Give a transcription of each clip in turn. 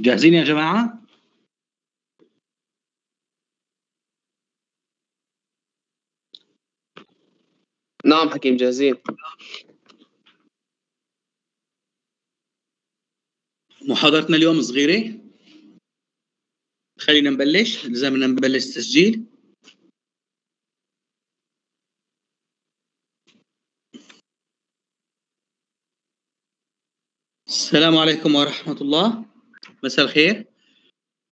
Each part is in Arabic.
جاهزين يا جماعة؟ نعم حكيم جاهزين. محاضرتنا اليوم صغيرة. خلينا نبلش. لازمنا نبلش تسجيل. السلام عليكم ورحمة الله. مساء الخير.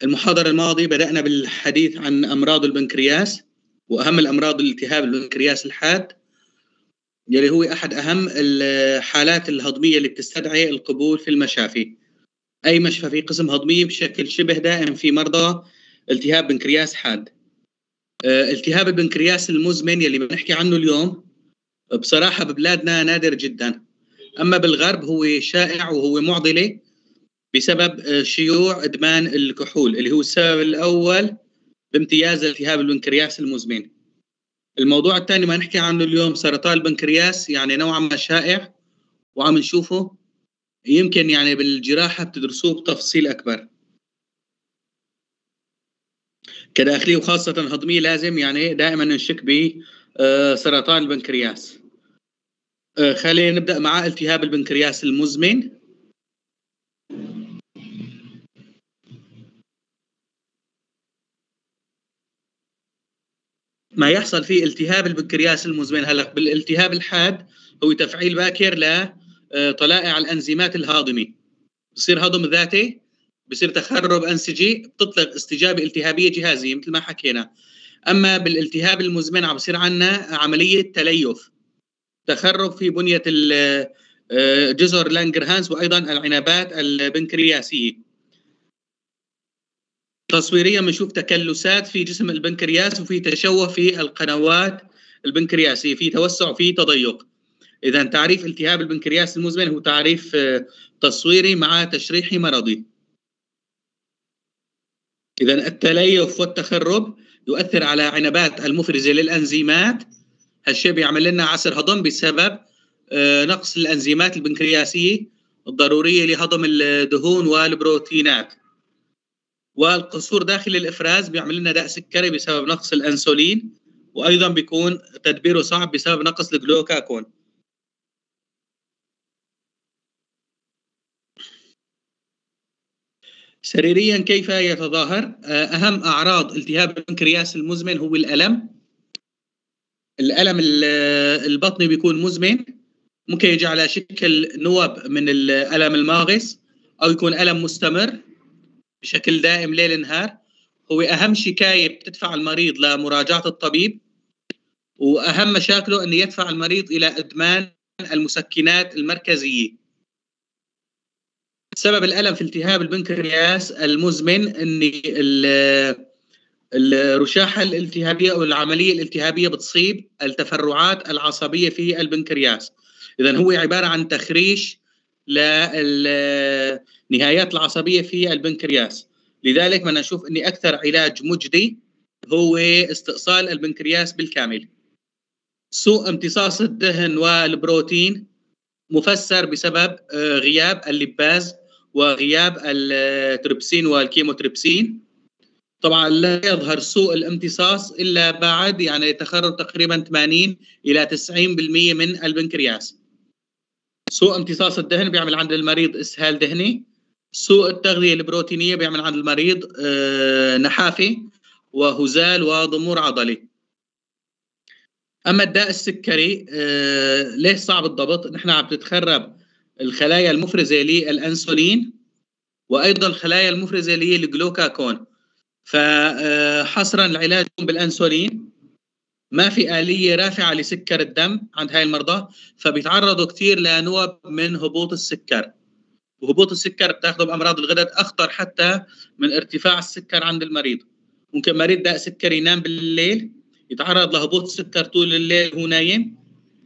المحاضرة الماضية بدأنا بالحديث عن أمراض البنكرياس وأهم الأمراض الالتهاب البنكرياس الحاد يلي هو أحد أهم الحالات الهضمية اللي بتستدعي القبول في المشافي. أي مشفى في قسم هضمي بشكل شبه دائم في مرضى التهاب بنكرياس حاد. آه، التهاب البنكرياس المزمن يلي بنحكي عنه اليوم بصراحة ببلادنا نادر جدا. أما بالغرب هو شائع وهو معضلة بسبب آه، شيوع إدمان الكحول اللي هو السبب الأول بامتياز التهاب البنكرياس المزمن. الموضوع الثاني ما نحكي عنه اليوم سرطان البنكرياس يعني نوعا ما شائع وعم نشوفه. يمكن يعني بالجراحة بتدرسوه بتفصيل أكبر. كداخلية وخاصة هضمية لازم يعني دائما نشك بسرطان آه، البنكرياس. آه، خلينا نبدأ مع التهاب البنكرياس المزمن. ما يحصل في التهاب البنكرياس المزمن. هلا بالالتهاب الحاد هو تفعيل باكر لطلائع الأنزيمات الهاضمة. بصير هضم ذاتي بصير تخرب انسجي بتطلق استجابة التهابية جهازية مثل ما حكينا. أما بالالتهاب المزمن عم بصير عندنا عملية تليف. تخرب في بنية آه، جزر لانجرهانز وأيضا العنبات البنكرياسية. تصويريا بنشوف تكلسات في جسم البنكرياس وفي تشوه في القنوات البنكرياسية في توسع في تضيق. اذا تعريف التهاب البنكرياس المزمن هو تعريف آه، تصويري مع تشريحي مرضي. اذا التليف والتخرب يؤثر على عنبات المفرزة للأنزيمات. هالشيء بيعمل لنا عسر هضم بسبب آه، نقص الأنزيمات البنكرياسية الضرورية لهضم الدهون والبروتينات. والقصور داخل الإفراز بيعمل لنا داء سكري بسبب نقص الأنسولين وأيضا بيكون تدبيره صعب بسبب نقص الجلوكاكون. سريريا كيف يتظاهر؟ أهم أعراض التهاب البنكرياس المزمن هو الألم. الألم البطني بيكون مزمن. ممكن يجي على شكل نوب من الألم الماغص أو يكون ألم مستمر. بشكل دائم ليل نهار هو أهم شكاية بتدفع المريض لمراجعة الطبيب وأهم مشاكله إنه يدفع المريض إلى إدمان المسكنات المركزية. سبب الألم في التهاب البنكرياس المزمن إن الرشاحه الالتهابية أو العملية الالتهابية بتصيب التفرعات العصبية في البنكرياس. اذا هو عبارة عن تخريش للنهايات العصبية في البنكرياس. لذلك بدنا نشوف إني أكثر علاج مجدي هو استئصال البنكرياس بالكامل. سوء امتصاص الدهن والبروتين مفسر بسبب آه، غياب الليباز وغياب التريبسين والكيموتريبسين طبعا لا يظهر سوء الامتصاص إلا بعد يعني تخرج تقريبا 80 إلى 90% من البنكرياس. سوء امتصاص الدهن بيعمل عند المريض إسهال دهني. سوء التغذية البروتينية بيعمل عند المريض آه، نحافه وهزال وضمور عضلي. أما الداء السكري آه، ليه صعب الضبط؟ نحن عم تتخرب الخلايا المفرزة للأنسولين وأيضا الخلايا المفرزة للجلوكاكون. فحصرا العلاج بالأنسولين. ما في آلية رافعة لسكر الدم عند هاي المرضى فبيتعرضوا كثير لنوب من هبوط السكر. وهبوط السكر بتاخذه بأمراض الغدد أخطر حتى من ارتفاع السكر عند المريض. ممكن مريض داء سكر ينام بالليل يتعرض لهبوط سكر طول الليل وهو نايم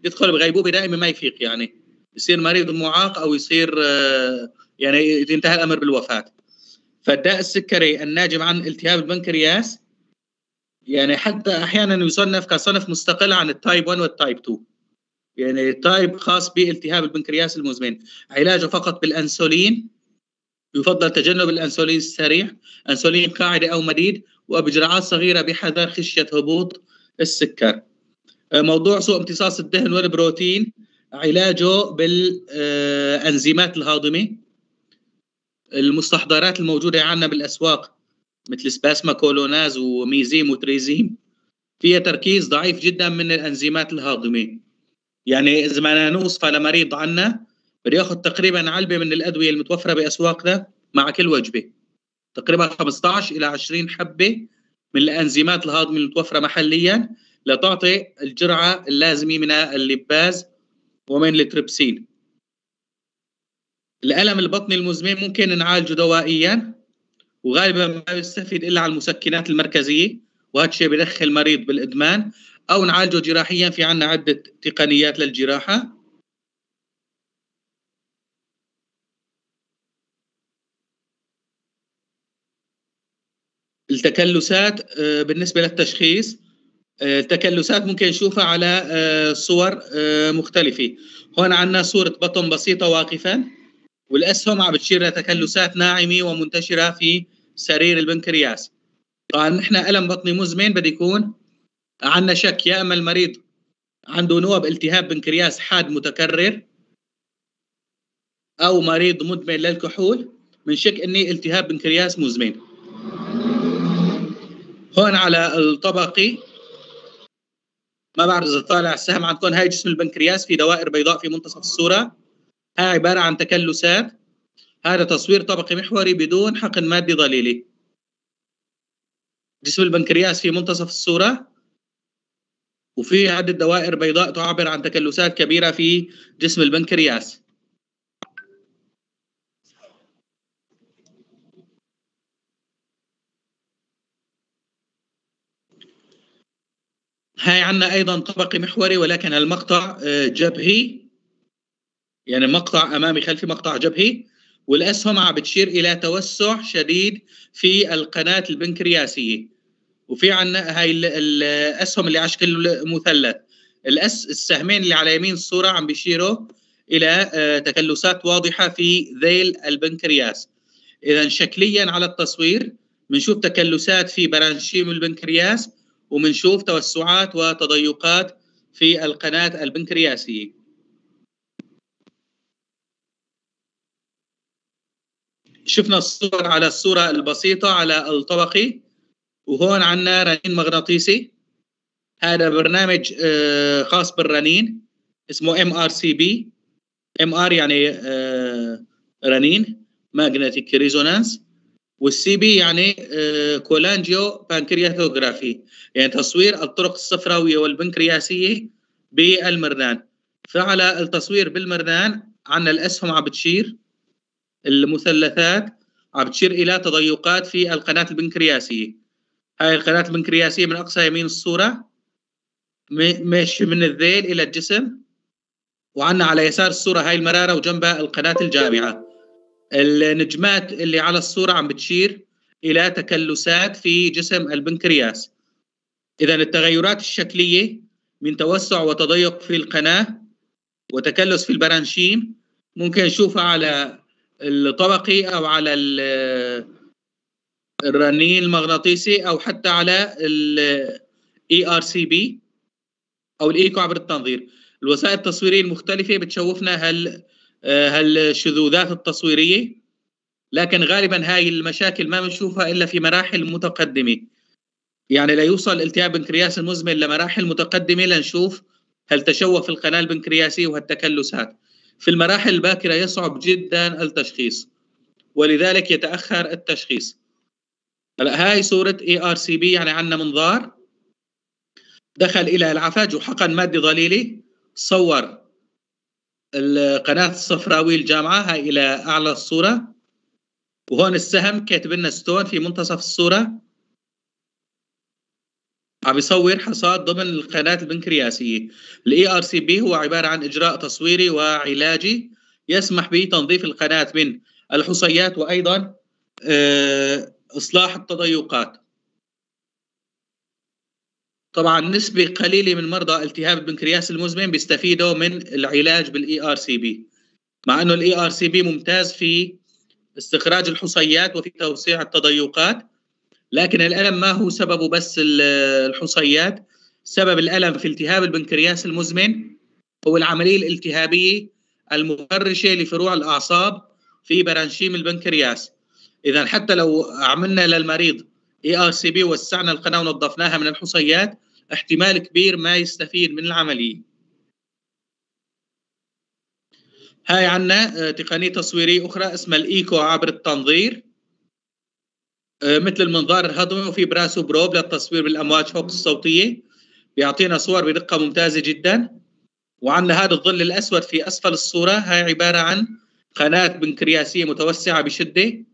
يدخل بغيبوبة دائمة ما يفيق يعني. يصير مريض معاق أو يصير آه، يعني ينتهي الأمر بالوفاة. فالداء السكري الناجم عن التهاب البنكرياس يعني حتى أحيانا يصنف كصنف مستقل عن ال type 1 وال type 2 يعني type خاص بالتهاب البنكرياس المزمن. علاجه فقط بالأنسولين. يفضل تجنب الأنسولين السريع. أنسولين قاعدي أو مديد. وبجرعات صغيرة بحذر خشية هبوط السكر. آه، موضوع سوء امتصاص الدهن والبروتين. علاجه بالأنزيمات الهاضمة. المستحضرات الموجودة عندنا بالأسواق. مثل سباسما كولوناز وميزيم وتريزيم فيها تركيز ضعيف جدا من الأنزيمات الهاضمة. يعني إذا بدنا نوصفها لمريض عنا بده ياخذ تقريبا علبة من الأدوية المتوفرة باسواقنا مع كل وجبة. تقريبا 15 إلى 20 حبة من الأنزيمات الهاضمة المتوفرة محليا لتعطي الجرعة اللازمة من الليباز ومن التريبسين. الألم البطني المزمن ممكن نعالجه دوائيا. وغالبا ما يستفيد إلا على المسكنات المركزية وهذا الشيء بدخل المريض بالإدمان أو نعالجه جراحيا في عنا عدة تقنيات للجراحة. التكلسات آه، بالنسبة للتشخيص آه، التكلسات ممكن نشوفها على آه، صور مختلفة. هون عندنا صورة بطن بسيطة واقفا. والأسهم عم بتشير لتكلسات ناعمة ومنتشرة في سرير البنكرياس طبعا نحن ألم بطني مزمن بده يكون عندنا شك يا أما المريض عنده نوب التهاب بنكرياس حاد متكرر أو مريض مدمن للكحول من شك إني التهاب بنكرياس مزمن. هون على الطبقي ما بعرف إذا طالع السهم عندكم هاي جسم البنكرياس في دوائر بيضاء في منتصف الصورة. هاي عبارة عن تكلسات. هذا تصوير طبقي محوري بدون حقن مادي ضليلي. جسم البنكرياس في منتصف الصورة. وفي عدة دوائر بيضاء تعبر عن تكلسات كبيرة في جسم البنكرياس. هاي عندنا أيضا طبقي محوري ولكن المقطع آه، جبهي. يعني مقطع أمامي خلفي مقطع جبهي والاسهم عم بتشير إلى توسع شديد في القناة البنكرياسية. وفي عندنا هاي الاسهم اللي على شكل مثلث. الأس السهمين اللي على يمين الصورة عم بيشيروا إلى آه، تكلسات واضحة في ذيل البنكرياس. اذا شكليا على التصوير بنشوف تكلسات في برانشيم البنكرياس وبنشوف توسعات وتضيقات في القناة البنكرياسية. شفنا الصور على الصورة البسيطة على الطبقي وهون عندنا رنين مغناطيسي. هذا برنامج آه، خاص بالرنين اسمه MR يعني آه، رنين magnetic resonance وال CP يعني cholangiopancreatography يعني تصوير الطرق الصفراوية والبنكرياسية بالمرنان. فعلى التصوير بالمرنان عندنا الأسهم عم بتشير. المثلثات عم بتشير إلى تضيقات في القناة البنكرياسية. هاي القناة البنكرياسية من أقصى يمين الصورة ماشي من الذيل إلى الجسم وعندنا على يسار الصورة هاي المرارة وجنبها القناة الجامعة. النجمات اللي على الصورة عم بتشير إلى تكلسات في جسم البنكرياس. إذا التغيرات الشكلية من توسع وتضيق في القناة وتكلس في البرانشيم ممكن نشوفها على الطبقي أو على الرنين المغناطيسي أو حتى على ال ERCP أو الايكو عبر التنظير. الوسائل التصويرية المختلفة بتشوفنا هل هالشذوذات التصويرية لكن غالبا هاي المشاكل ما بنشوفها إلا في مراحل متقدمة. يعني لا يوصل التهاب بنكرياس المزمن لمراحل متقدمة لنشوف هل تشوه في القناة البنكرياسية وهالتكلسات. في المراحل الباكرة يصعب جدا التشخيص ولذلك يتأخر التشخيص. هلا هاي صورة ERCP يعني عندنا منظار. دخل إلى العفج وحقن ماده ضليله صور القناة الصفراوية الجامعة هاي إلى أعلى الصورة. وهون السهم كاتب لنا stone في منتصف الصورة. عم يصور حصاة ضمن القناة البنكرياسية. ال ERCP هو عبارة عن إجراء تصويري وعلاجي يسمح بتنظيف القناة من الحصيات وأيضا آه، إصلاح التضيقات. طبعا نسبة قليلة من مرضى التهاب البنكرياس المزمن بيستفيدوا من العلاج بال ERCP مع إنه ال ERCP ممتاز في استخراج الحصيات وفي توسيع التضيقات لكن الألم ما هو سببه بس الحصيات؟ سبب الألم في التهاب البنكرياس المزمن هو العملية الالتهابية المخرشة لفروع الأعصاب في برانشيم البنكرياس. إذا حتى لو عملنا للمريض ERCP وسعنا القناة ونظفناها من الحصيات احتمال كبير ما يستفيد من العملية. هاي عنا آه، تقنية تصويرية أخرى اسمها الإيكو عبر التنظير. مثل المنظار الهضمي وفي براسو بروب للتصوير بالأمواج فوق الصوتية. بيعطينا صور بدقة ممتازة جدا. وعندنا هذا الظل الأسود في أسفل الصورة هاي عبارة عن قناة بنكرياسية متوسعة بشدة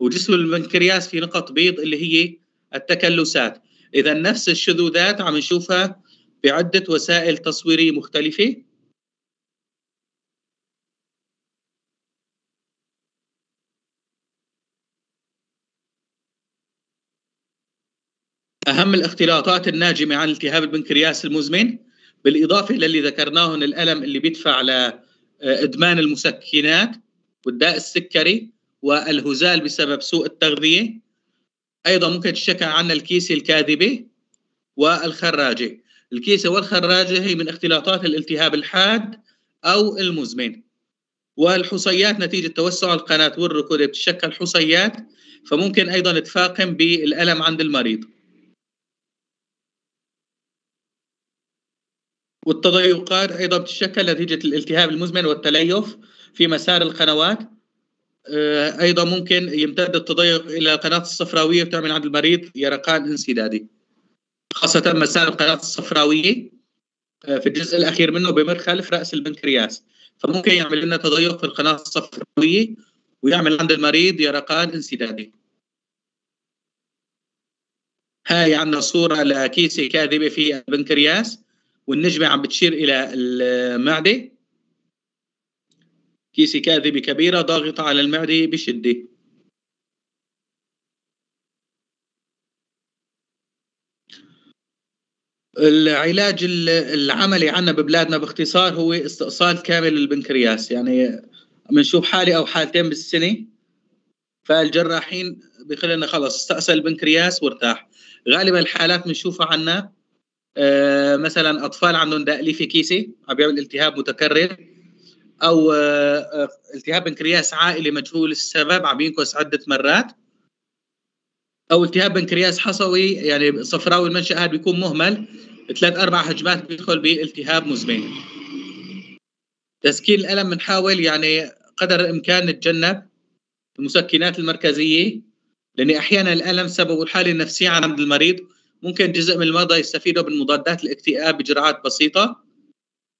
وجسم البنكرياس في نقط بيض اللي هي التكلسات. إذا نفس الشذوذات عم نشوفها بعدة وسائل تصويرية مختلفة. أهم الاختلاطات الناجمة عن التهاب البنكرياس المزمن بالإضافة للي ذكرناه الألم اللي بيدفع لإدمان المسكنات والداء السكري والهزال بسبب سوء التغذية. أيضا ممكن تشكى عنا الكيسة الكاذبة والخراجة. الكيسة والخراجة هي من اختلاطات الالتهاب الحاد أو المزمن. والحصيات نتيجة توسع القناة والركود بتشكل حصيات فممكن أيضا تفاقم بالألم عند المريض. والتضيقات أيضا بتتشكل نتيجة الالتهاب المزمن والتليف في مسار القنوات. آه، أيضا ممكن يمتد التضيق إلى القناه الصفراوية وتعمل عند المريض يرقان انسدادي خاصة مسار القناة الصفراوية. آه، في الجزء الأخير منه بمر خلف رأس البنكرياس فممكن يعمل لنا تضيق في القناة الصفراوية ويعمل عند المريض يرقان انسدادي. هاي عندنا صورة لكيسة كاذبة في البنكرياس والنجمة عم بتشير إلى المعدة. كيسة كاذبة كبيرة ضاغطة على المعدة بشدة. العلاج العملي عنا ببلادنا باختصار هو استئصال كامل للبنكرياس يعني بنشوف حالة أو حالتين بالسنة فالجراحين بيقول لنا خلص استأصل البنكرياس وارتاح. غالبا الحالات بنشوفها عنا آه، مثلا أطفال عندهم داء ليفي كيسي عم بيعمل التهاب متكرر أو آه، آه، التهاب بنكرياس عائلي مجهول السبب عم ينكس عدة مرات. أو التهاب بنكرياس حصوي يعني صفراوي المنشا هذا بيكون مهمل. ثلاث أربع هجمات بيدخل بالتهاب مزمن. تسكين الألم بنحاول يعني قدر الإمكان نتجنب المسكنات المركزية لأن أحيانا الألم سببه الحالة النفسية عند المريض. ممكن جزء من المرضى يستفيدوا من مضادات الاكتئاب بجرعات بسيطة.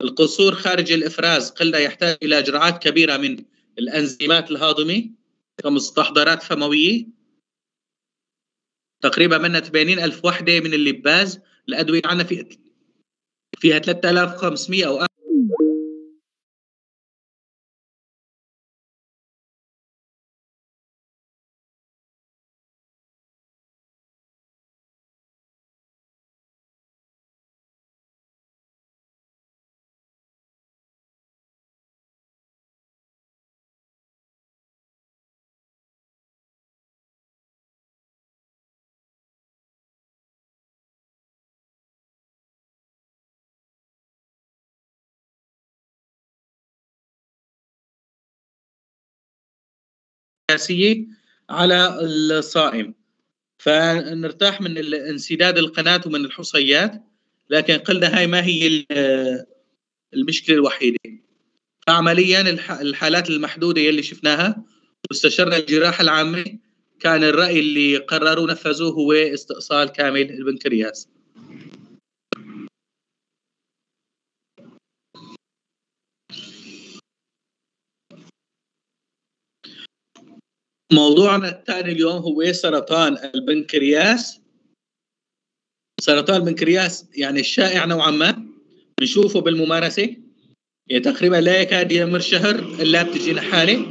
القصور خارج الإفراز قلنا يحتاج إلى جرعات كبيرة من الأنزيمات الهاضمة كمستحضرات فموية. تقريبا من 80 ألف وحدة من اللباز. الأدوية عندنا في فيها 3500 أو الاساسيه على الصائم. فنرتاح من انسداد القناة ومن الحصيات لكن قلنا هاي ما هي المشكلة الوحيدة. فعمليا الحالات المحدودة يلي شفناها واستشرنا الجراحه العامة كان الرأي اللي قرروا نفذوه هو استئصال كامل البنكرياس موضوعنا الثاني اليوم هو سرطان البنكرياس. سرطان البنكرياس يعني الشائع نوعا ما بنشوفه بالممارسة. يعني تقريبا لا يكاد يمر شهر إلا بتجينا حالة.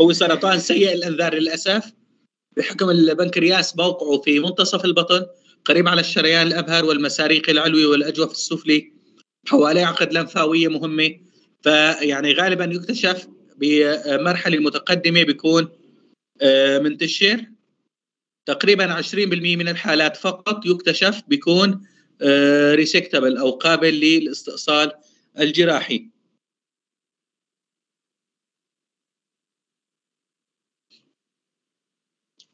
هو سرطان سيء الأنذار للأسف. بحكم البنكرياس موقعه في منتصف البطن قريب على الشريان الأبهر والمساريق العلوي والأجوف السفلي حواليه عقد لمفاوية مهمة. فيعني غالبا يكتشف بمرحلة متقدمه بيكون آه، منتشر. تقريبا 20% من الحالات فقط يكتشف بيكون ريسكتبل أو قابل للاستئصال الجراحي.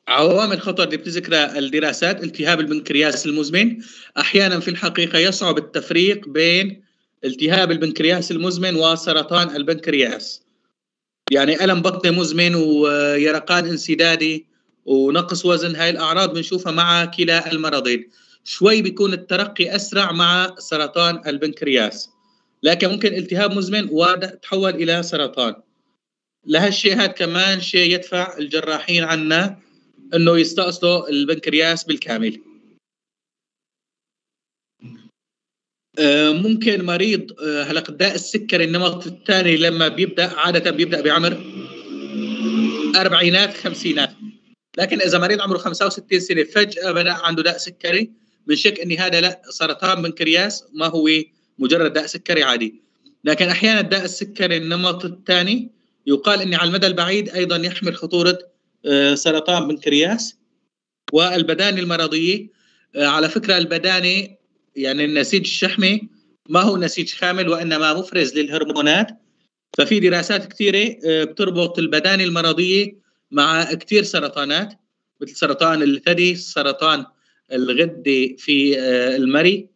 عوامل خطر اللي بتذكرها الدراسات التهاب البنكرياس المزمن. أحيانا في الحقيقة يصعب التفريق بين التهاب البنكرياس المزمن وسرطان البنكرياس. يعني ألم بطن مزمن ويرقان انسدادي ونقص وزن هاي الأعراض بنشوفها مع كلا المرضين. شوي بيكون الترقي أسرع مع سرطان البنكرياس. لكن ممكن التهاب مزمن وتحول إلى سرطان. لهالشيء هذا كمان شيء يدفع الجراحين عنا إنه يستأصلوا البنكرياس بالكامل آه، ممكن مريض آه، هلا داء السكري النمط الثاني لما بيبدأ عادة بيبدأ بعمر أربعينات خمسينات. لكن إذا مريض عمره 65 سنة فجأة بدأ عنده داء سكري منشك إني هذا لا سرطان بنكرياس ما هو مجرد داء سكري عادي. لكن أحيانا الداء السكري النمط الثاني يقال إني على المدى البعيد أيضا يحمل خطورة آه، سرطان بنكرياس. والبدانه المرضيه آه، على فكرة البدانه يعني النسيج الشحمي ما هو نسيج كامل وإنما مفرز للهرمونات. ففي دراسات كثيرة آه، بتربط البدانه المرضية مع كثير سرطانات مثل سرطان الثدي سرطان الغده في المري.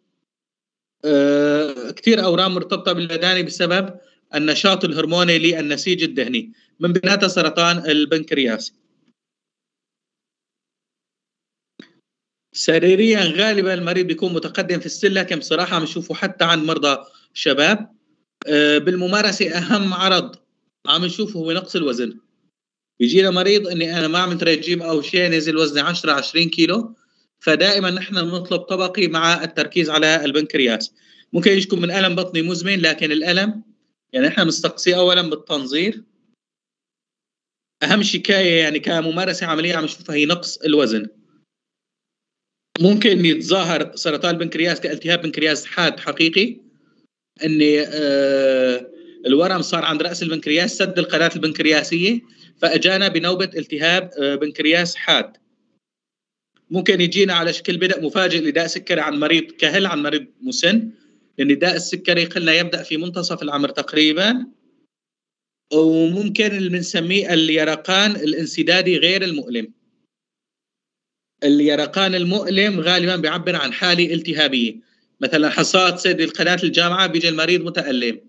كثير أورام مرتبطة بالبدانة بسبب النشاط الهرموني للنسيج الدهني. من بيناتها سرطان البنكرياس. سريريا غالبا المريض بيكون متقدم في السن لكن بصراحة بنشوفه حتى عند مرضى شباب. آه، بالممارسة أهم عرض عم نشوفه هو نقص الوزن. بيجينا مريض إني أنا ما عملت رجيم أو شيء نزل وزني 10 20 كيلو. فدائما نحن بنطلب طبقي مع التركيز على البنكرياس. ممكن يشكو من ألم بطني مزمن لكن الألم يعني إحنا بنستقصيه اولا بالتنظير. أهم شكاية يعني كممارسة عملية عم نشوفها هي نقص الوزن. ممكن يتظاهر سرطان البنكرياس كالتهاب بنكرياس حاد حقيقي إني آه الورم صار عند رأس البنكرياس سد القناة البنكرياسية فأجانا بنوبة التهاب آه بنكرياس حاد. ممكن يجينا على شكل بدء مفاجئ لداء سكري عند مريض كهل عند مريض مسن لأن داء السكري قلنا يبدأ في منتصف العمر تقريبا. وممكن اللي بنسميه اليرقان الانسدادي غير المؤلم. اليرقان المؤلم غالبا بيعبر عن حالة التهابية. مثلا حصاة تسد القناة الجامعة بيجي المريض متألم.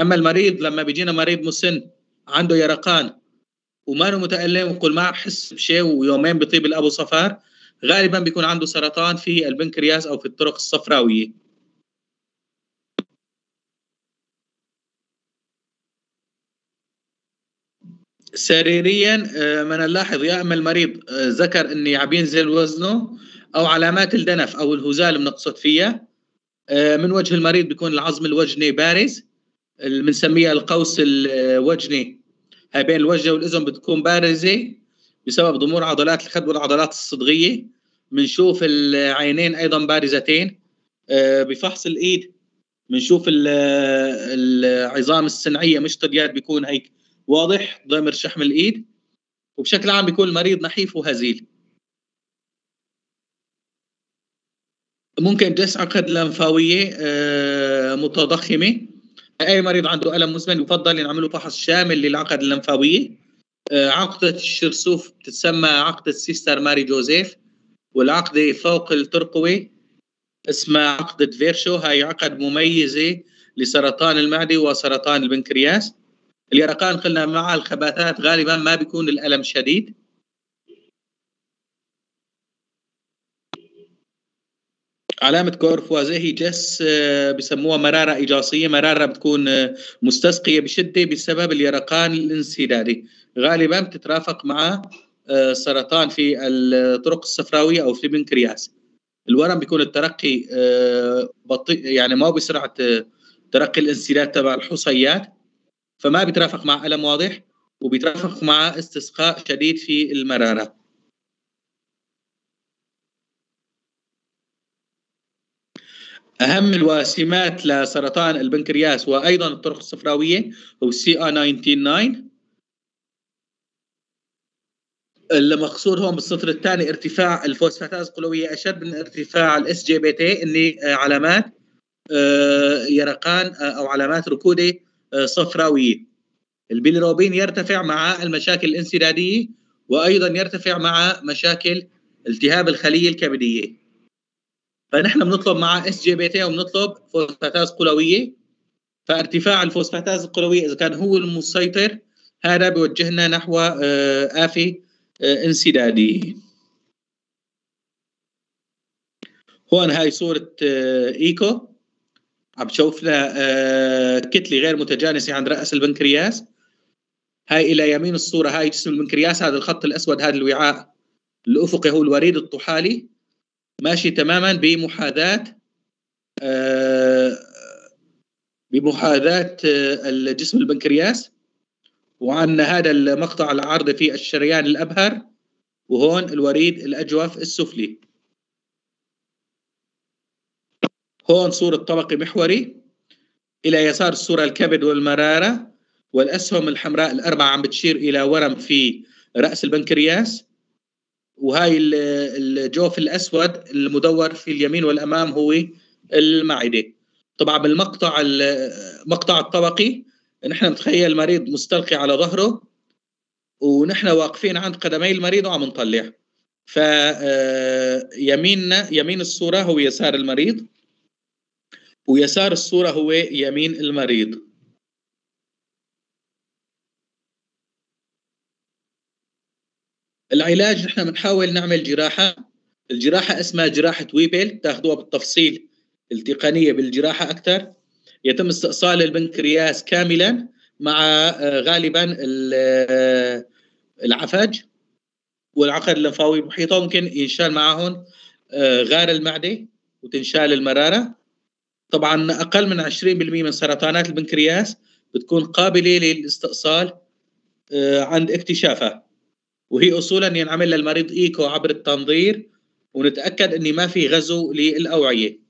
أما المريض لما بيجينا مريض مسن عنده يرقان وما متألم ويقول ما بحس بشيء ويومين بيطيب الأبو صفار غالبا بيكون عنده سرطان في البنكرياس أو في الطرق الصفراوية. سريريا آه، ما نلاحظ يا اما المريض آه، ذكر إني عم ينزل وزنه أو علامات الدنف أو الهزال بنقصد فيها. آه، من وجه المريض بيكون العظم الوجني بارز بنسميها القوس الوجني. هاي بين الوجه والإذن بتكون بارزة بسبب ضمور عضلات الخد والعضلات الصدغية. بنشوف العينين أيضا بارزتين. بفحص الإيد بنشوف العظام السنعيه مش طديات بيكون هيك واضح؟ ضمر شحم الإيد. وبشكل عام بيكون المريض نحيف وهزيل. ممكن جس عقد لنفاويه آه، متضخمة. أي مريض عنده ألم مزمن يفضل نعمل له فحص شامل للعقد اللمفاوية. آه، عقدة الشرسوف تسمى عقدة سيستر ماري جوزيف والعقدة فوق الترقوي اسمها عقدة فيرشو. هاي عقد مميزة لسرطان المعدة وسرطان البنكرياس. اليرقان قلنا مع الخباثات غالبا ما بيكون الألم شديد. علامة كورفوازيه هي جس آه، بسموها مرارة إجاصية مرارة بتكون آه، مستسقية بشدة بسبب اليرقان الانسدادي. غالبا بتترافق مع آه، سرطان في الطرق الصفراوية أو في البنكرياس الورم بيكون الترقي بطيء يعني ما بسرعة ترقي الانسداد تبع الحصيات. فما بيترافق مع ألم واضح وبيترافق مع استسقاء شديد في المرارة. أهم الواسمات لسرطان البنكرياس وأيضا الطرق الصفراوية هو CA 99 المقصود هون بالسطر الثاني ارتفاع الفوسفاتاز القلوية أشد من ارتفاع ال SGPT اللي علامات يرقان أو علامات ركودة صفراوية. البيليروبين يرتفع مع المشاكل الانسدادية وأيضا يرتفع مع مشاكل التهاب الخلية الكبدية. فنحن بنطلب مع SGPT وبنطلب فوسفاتاز قلوية. فارتفاع الفوسفاتاز القلوية إذا كان هو المسيطر هذا بيوجهنا نحو آفة انسدادية هون هاي صورة إيكو. عم تشوفنا كتلة غير متجانسة عند رأس البنكرياس. هاي إلى يمين الصورة هاي جسم البنكرياس هذا الخط الأسود هذا الوعاء. الأفقي هو الوريد الطحالي. ماشي تماما بمحاذاة بمحاذاة الجسم البنكرياس. وعندنا هذا المقطع العرضي في الشريان الأبهر. وهون الوريد الأجوف السفلي. هون صورة طبقي محوري إلى يسار الصورة الكبد والمرارة والأسهم الحمراء الأربعة عم بتشير إلى ورم في رأس البنكرياس. وهاي الجوف الأسود المدور في اليمين والأمام هو المعدة. طبعا بالمقطع المقطع الطبقي نحن نتخيل المريض مستلقي على ظهره ونحن واقفين عند قدمي المريض وعم نطلع. فيميننا يمين الصورة هو يسار المريض. ويسار الصورة هو يمين المريض. العلاج نحن بنحاول نعمل جراحة الجراحة اسمها جراحة ويبل تاخذوها بالتفصيل التقنية بالجراحة أكثر. يتم استئصال البنكرياس كاملا مع آه، غالبا آه، العفج والعقد اللمفاوي المحيطة ممكن ينشال معهم آه، غار المعدة وتنشال المرارة. طبعا أقل من 20% من سرطانات البنكرياس بتكون قابلة للاستئصال عند اكتشافها. وهي أصولا ينعمل للمريض إيكو عبر التنظير ونتأكد أن ما في غزو للأوعية.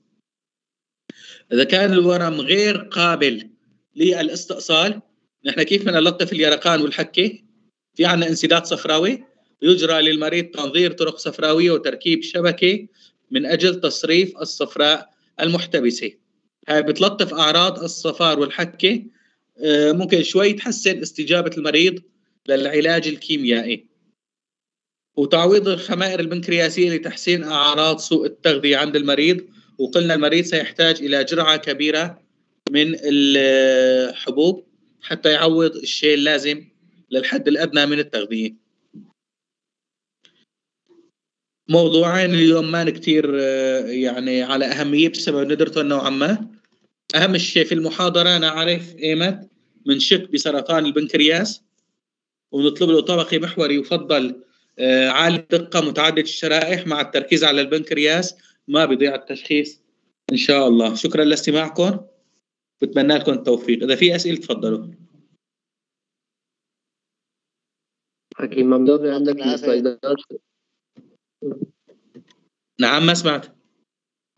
إذا كان الورم غير قابل للاستئصال نحن كيف بدنا نلطف اليرقان والحكة؟ في عندنا انسداد صفراوي يجرى للمريض تنظير طرق صفراوية وتركيب شبكة من أجل تصريف الصفراء المحتبسة. بتلطف أعراض الصفار والحكه آه، ممكن شوي تحسن استجابة المريض للعلاج الكيميائي. وتعويض الخمائر البنكرياسية لتحسين أعراض سوء التغذية عند المريض. وقلنا المريض سيحتاج إلى جرعة كبيرة من الحبوب حتى يعوض الشيء اللازم للحد الأدنى من التغذية. موضوعين اليوم ما كثير يعني على أهمية بسبب ندرته نوعا ما. أهم شيء في المحاضرة أنا عارف إيمت من شك بسرطان البنكرياس ونطلب له طبقي محوري يفضل آه، عالي الدقة متعدد الشرائح مع التركيز على البنكرياس ما بيضيع التشخيص إن شاء الله. شكرا لاستماعكم بتمنى لكم التوفيق. إذا في أسئلة تفضلوا. حكيم ممدوح عندك السلايدات نعم ما سمعت.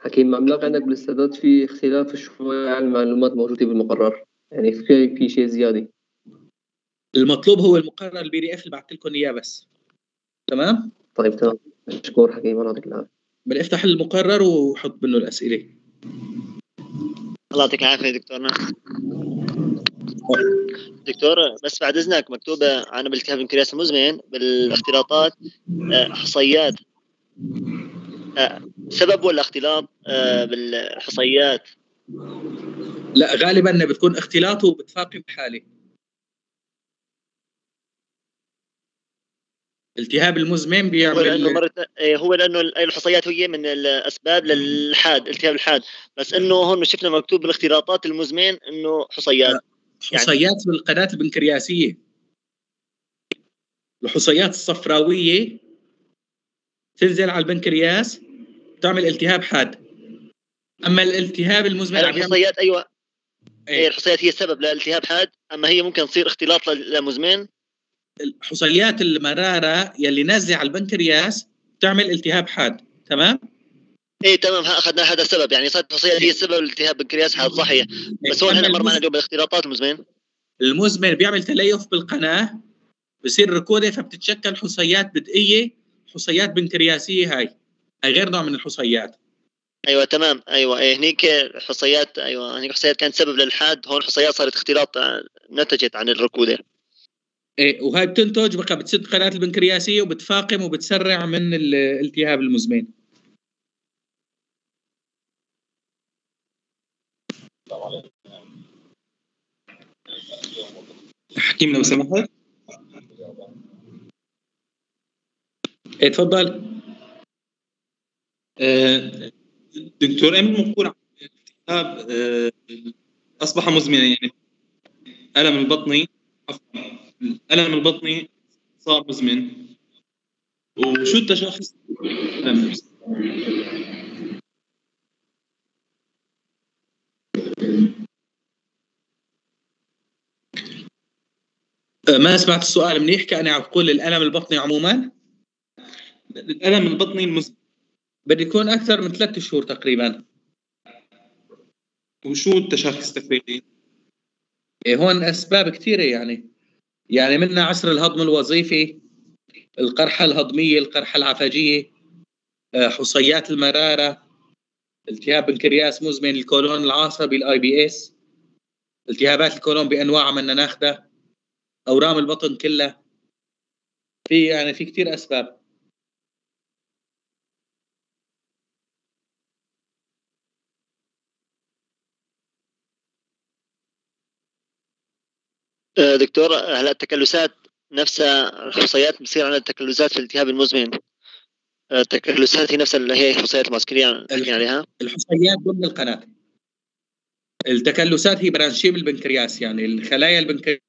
حكيم مملوك عندك بالسلايدات في اختلاف شوي عن المعلومات الموجوده بالمقرر؟ يعني في في شيء زيادة؟ المطلوب هو المقرر ال PDF اللي بعثت لكم إياه بس. تمام؟ طيب تمام. مشكور حكيم الله يعطيك العافية. بنفتح المقرر وحط منه الأسئلة. الله يعطيك العافية دكتورنا دكتور. بس بعد إذنك مكتوبة عن بالتهاب الانكرياس المزمن بالاختلاطات آه، حصيات. آه، سبب ولا اختلاط آه، بالحصيات؟ لا غالبا بتكون اختلاط وبتفاقم حاله التهاب المزمن بيعمل هو لأنه مرت... إيه، هو لأنه الحصيات هي من الأسباب للحاد التهاب الحاد. بس إنه هون شفنا مكتوب بالاختلاطات المزمن إنه حصيات. حصيات يعني... في القناه البنكرياسية. الحصيات الصفراوية تنزل على البنكرياس تعمل التهاب حاد. أما الالتهاب المزمن الحصيات أيوه. إيه, إيه، الحصيات هي السبب للالتهاب حاد؟ أما هي ممكن تصير اختلاط لمزمن؟ حصيات المرارة يلي نازلة على البنكرياس تعمل التهاب حاد تمام؟ إيه تمام. أخذنا هذا السبب يعني صارت الحصيات هي السبب الالتهاب البنكرياس حاد صحيح. بس هون هنا مر معنا جو بالاختلاطات المزمن المزمن بيعمل تليف بالقناة بصير ركوده فبتتشكل حصيات بدئيه حصيات بنكرياسية هاي. غير نوع من الحصيات. أيوه تمام. أيوه إيه هنيك حصيات أيوه هنيك حصيات كانت سبب للحاد هون حصيات صارت اختلاط آه، نتجت عن الركودة. إيه وهاي بتنتج بقى بتسد قناة البنكرياسية وبتفاقم وبتسرع من الالتهاب المزمن. حكيم لو سمحت. إيه تفضل. دكتور امل مقول التهاب آه، أصبح مزمنا يعني ألم البطني الالم البطني صار مزمن. وشو التشخيص ما سمعت السؤال منيح؟ كأني عم تقول الألم البطني عموما؟ الألم البطني المزمن بده يكون أكثر من ثلاثة شهور تقريبا. وشو التشخيص تقريبا؟ إيه هون أسباب كثيرة يعني. يعني منها عسر الهضم الوظيفي القرحة الهضمية القرحة العفجية آه، حصيات المرارة التهاب بنكرياس مزمن الكولون العصبي ال IBS التهابات الكولون بانواعها من ناخذها أورام البطن كلها. في يعني في كثير أسباب. دكتور هلا التكلسات نفسها الحصيات بتصير عندنا تكلسات في الالتهاب المزمن؟ آه، التكلسات هي نفسها اللي هي الحصيات الماسكريه عليها الحصيات ضمن القناة. التكلسات هي برانشيم البنكرياس يعني الخلايا البنكرياس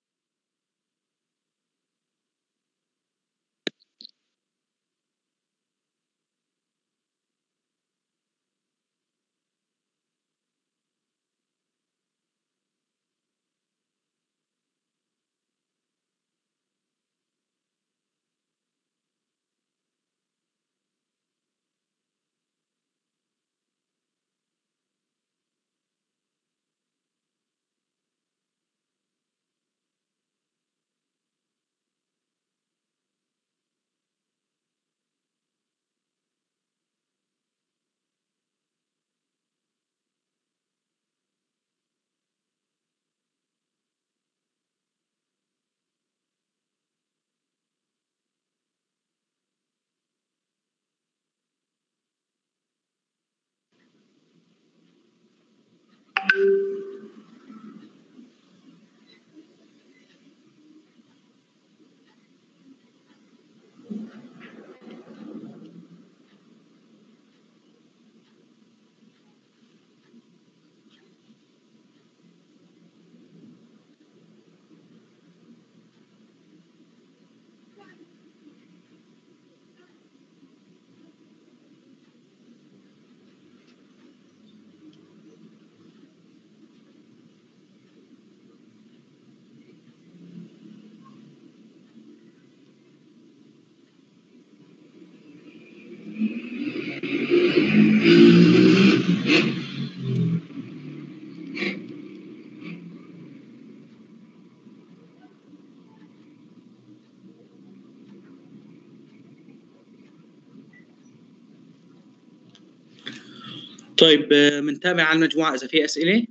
طيب بنتابع آه، على المجموعة إذا في أسئلة.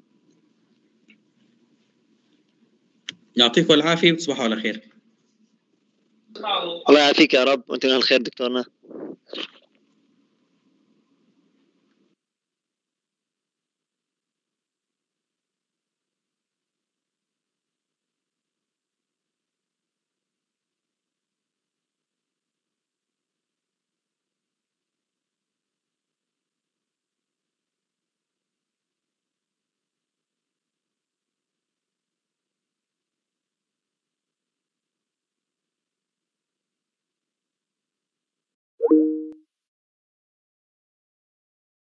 يعطيكم العافية وتصبحوا على خير. الله يعافيك يا رب وأنت من الخير دكتورنا.